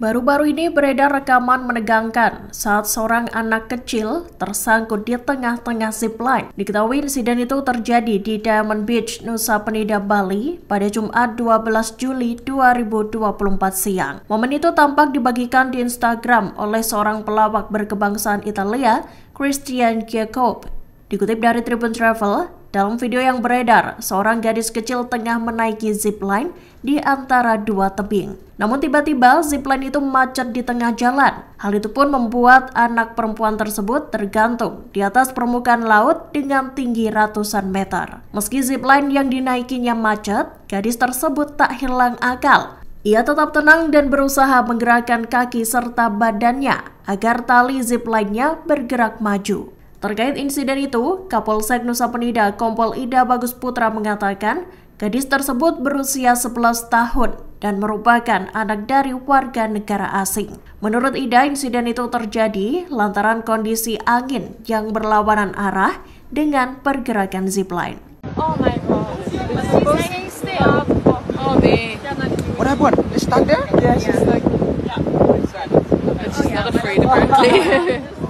Baru-baru ini beredar rekaman menegangkan saat seorang anak kecil tersangkut di tengah-tengah zipline. Diketahui insiden itu terjadi di Diamond Beach, Nusa Penida, Bali pada Jumat 12 Juli 2024 siang. Momen itu tampak dibagikan di Instagram oleh seorang pelawak berkebangsaan Italia, Christian Jacob. Dikutip dari Tribun Travel, dalam video yang beredar, seorang gadis kecil tengah menaiki zipline di antara dua tebing. Namun tiba-tiba zipline itu macet di tengah jalan. Hal itu pun membuat anak perempuan tersebut tergantung di atas permukaan laut dengan tinggi ratusan meter. Meski zipline yang dinaikinya macet, gadis tersebut tak hilang akal. Ia tetap tenang dan berusaha menggerakkan kaki serta badannya agar tali zipline-nya bergerak maju. Terkait insiden itu, Kapolsek Nusa Penida Kompol Ida Bagus Putra mengatakan gadis tersebut berusia 11 tahun dan merupakan anak dari warga negara asing. Menurut Ida, insiden itu terjadi lantaran kondisi angin yang berlawanan arah dengan pergerakan zipline. Oh my god. It's still. Oh, me. What happened? They stuck there? Yeah, she's like. But she's not afraid apparently.